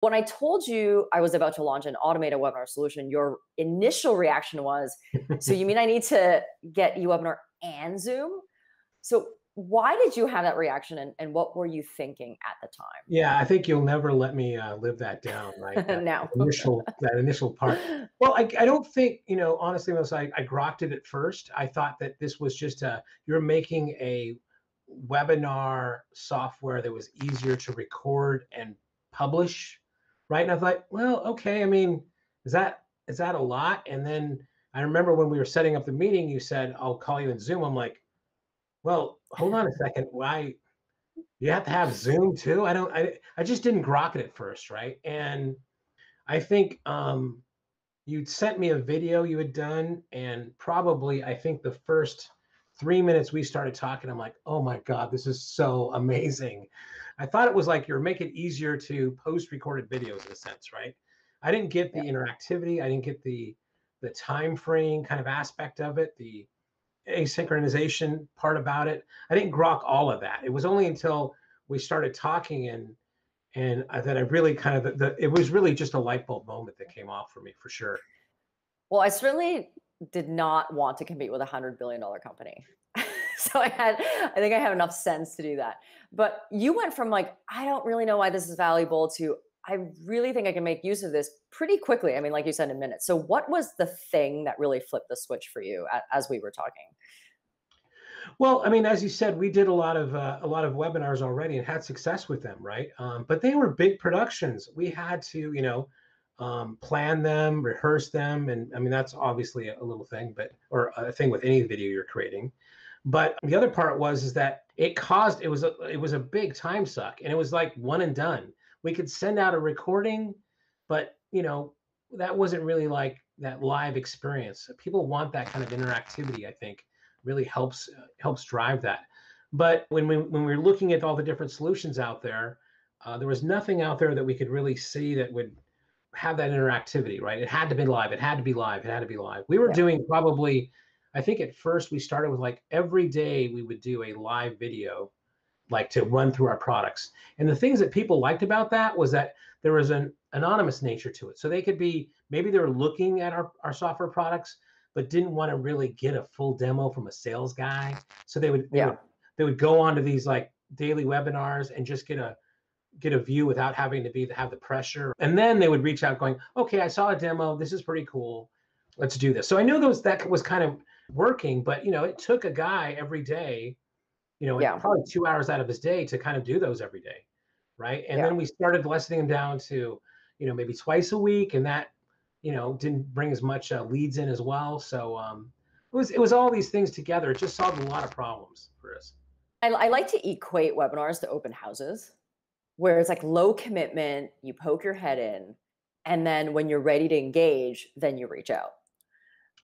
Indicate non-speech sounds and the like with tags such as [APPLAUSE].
When I told you I was about to launch an automated webinar solution, your initial reaction was, so you mean I need to get eWebinar and Zoom? So why did you have that reaction and, and what were you thinking at the time? Yeah, I think you'll never let me uh, live that down, right? [LAUGHS] That no. initial that initial part. [LAUGHS] Well, I, I don't think, you know, honestly, Melissa, I, I grokked it at first. I thought that this was just a you're making a webinar software that was easier to record and publish right? And I thought, well, okay. I mean, is that is that a lot? And then I remember when we were setting up the meeting, you said, "I'll call you in Zoom." I'm like, well, hold on a second. Why? You have to have Zoom too? I don't. I I just didn't grok it at first, right? And I think um, you'd sent me a video you had done, and probably I think the first three minutes we started talking, I'm like, oh my god, this is so amazing. I thought it was like you're making it easier to post recorded videos in a sense, right? I didn't get the interactivity. I didn't get the the time frame kind of aspect of it, the asynchronization part about it. I didn't grok all of that. It was only until we started talking and and I, that I really kind of the, it was really just a light bulb moment that came off for me for sure. Well, I certainly did not want to compete with a hundred billion dollar company. [LAUGHS] so I had, I think I have enough sense to do that. But you went from like, I don't really know why this is valuable to, I really think I can make use of this pretty quickly. I mean, like you said, in minutes. So what was the thing that really flipped the switch for you as we were talking? Well, I mean, as you said, we did a lot of uh, a lot of webinars already and had success with them, right? Um, but they were big productions. We had to, you know, um, plan them, rehearse them, and I mean that's obviously a, little thing, but or a thing with any video you're creating. But the other part was is that it caused it was a it was a big time suck, and it was like one and done. We could send out a recording, but you know that wasn't really like that live experience. People want that kind of interactivity. I think really helps uh, helps drive that. But when we when we were looking at all the different solutions out there, uh, there was nothing out there that we could really see that would have that interactivity. Right? It had to be live. It had to be live. It had to be live. We were yeah. doing probably I think at first we started with like every day we would do a live video, like to run through our products. And the things that people liked about that was that there was an anonymous nature to it. So they could be maybe they were looking at our, our software products, but didn't want to really get a full demo from a sales guy. So they would, they yeah. would they would go on to these like daily webinars and just get a get a view without having to be have the pressure. And then they would reach out going, okay, I saw a demo. This is pretty cool. Let's do this. So I know those that was kind of working, but you know, it took a guy every day, you know, yeah. probably two hours out of his day to kind of do those every day. Right. And yeah. then we started lessening them down to, you know, maybe twice a week. And that, you know, didn't bring as much uh, leads in as well. So um, it was, it was all these things together. It just solved a lot of problems for us. I, I like to equate webinars to open houses where it's like low commitment, you poke your head in, and then when you're ready to engage, then you reach out